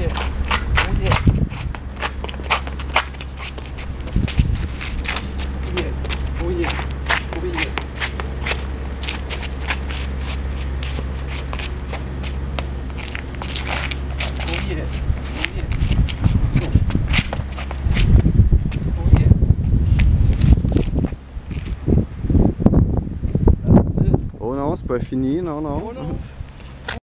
y est. On y est. On y est. On y est. On y est. On y est. On est. Oh non, c'est pas fini, non, non. Oh non.